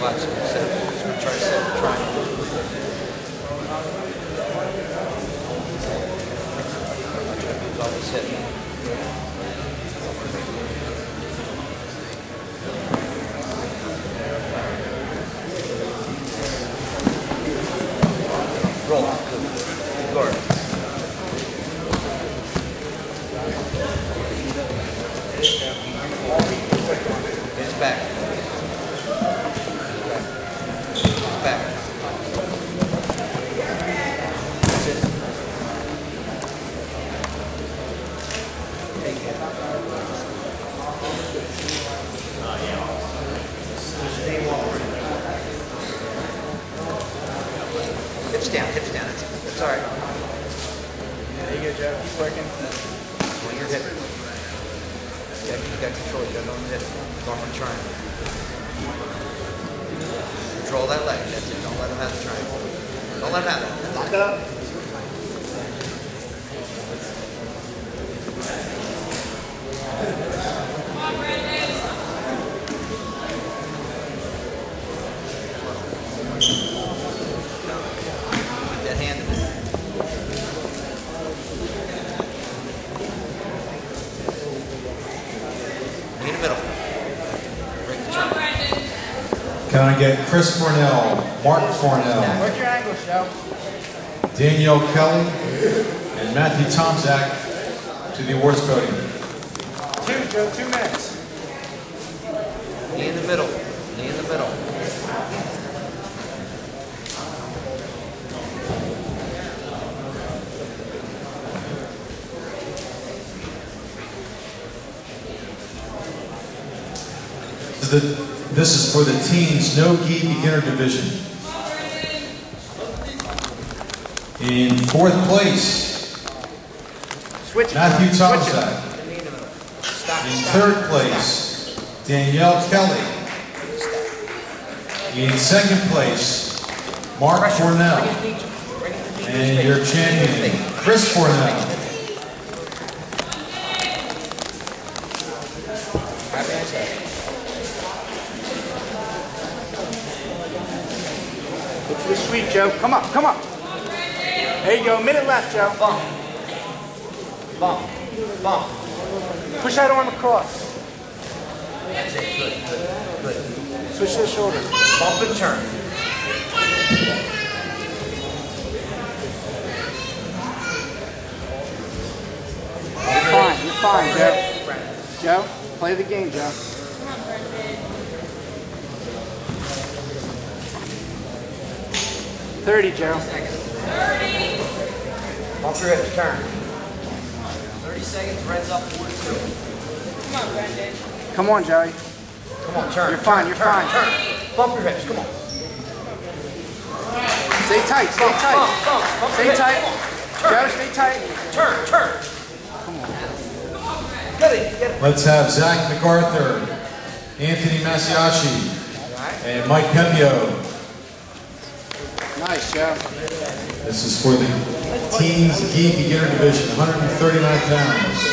Set up. Just gonna try to set the triangle. Roll. Back. That's it. Take it. Hips down, hips down. That's, that's all right. There you go, Joe. Keep working. Swing your hip. You got, you got control. You got it on the hip. Go on the triangle. Control that leg. That's it. Don't let him have the triangle. Don't let him have that. Lock it up. Keep that hand in there. In the middle. Break the triangle. Can I get Chris Cornell, Mark your. Danielle Kelly, and Matthew Tomzak to the awards podium? Two, Joe. Two minutes. Knee in the middle. Knee in the middle. This is the- This is for the teens no-gi beginner division. In fourth place, Switch. Matthew Joe. Switch it. Tomzak. Knee in the middle. Stop. In stop. third place, Danielle Kelly. In second place, Mark Cornell. Bring his knee to- bring his knee to his And your champion. Chris Cornell. Grab his head. Look for the sweep, Joe. Come up. Come up. There you go. Minute left, Joe. Bump. Bump. Bump. Push that arm across. That's it. Good, good, good. Switch to the shoulder. Bump and turn. You're fine. You're fine, Joe. Joe, play the game, Joe. Thirty, Joe. Bump your hips, turn. 30 seconds, red's up 4 2. Come on, Brendan. Come on, Joey. Come on, turn. You're fine, you're turn, fine. Turn. Bump your hips, come on. Stay tight. Stay Bump, tight. bump, bump, bump Stay tight. come on. Joe, stay tight. Turn, turn. Come on. Get it, get it. Let's have Zach MacArthur, Anthony Masiashi, and Mike Pepio. Nice, Joe. This is for the teens gi beginner division, 139 pounds.